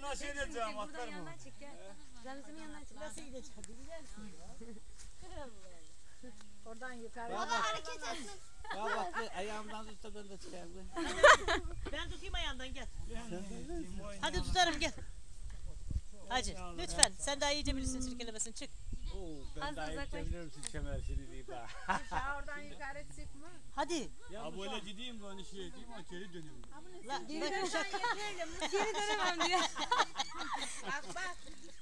Bunu nasıl edeceğim Buradan atlar mı? yandan çek gel. Remzi'nin yanından çek. Nasıl? Hadi gidersin ya. Oradan yukarı. Baba hareket etsin. Ya bak ayağımdan tut da ben de çıkayım. be. Ben tutayım ayağından gel. Hadi tutarım gel. Hacı lütfen sen daha iyice bilirsin sirkelemesini çık. Oo, ben Az daha siz kemersini diyeyim ha. Aşağı oradan. Hadi. Ya böyle gideyim böyle şey edeyim ama geri döneyim. La, bak, Geri dönemem diyor. Bak bak.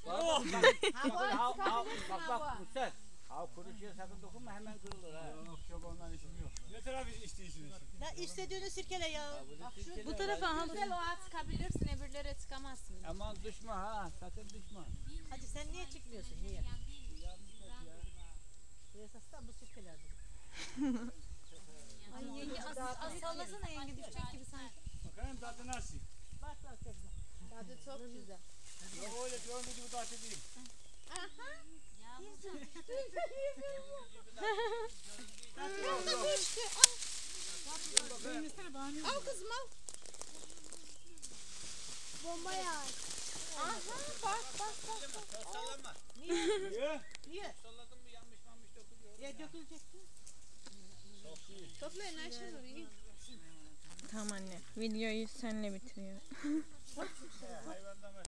Oh! Sakın hav hav bak bak Mustafa. Hav kuruşuya sakın dokunma hemen kırılır ha. Yok yok ondan işim yok. Ne taraf istiyorsunuz? la istediğini sirkele ya. Bu tarafa ha. Güzel o at çıkabilirsin öbürlere çıkamazsın. Aman düşme ha sakın düşme. Hadi sen niye çıkmıyorsun niye? Bu esasdan bu sirkeler. Ay yenge az, az sallasana yenge düşecek gibi sanki. Bakayım tadı nasıl? Bak bak kızım. Tadı çok güzel. Yok öyle görmediğim gibi tadı değil. Al kızım al. Bomba yağ. Aha bak bak bak. Sallama. Niye? Niye? Salladın Toplayın Ayşenur. Tamam anne. Videoyu senle bitiriyor.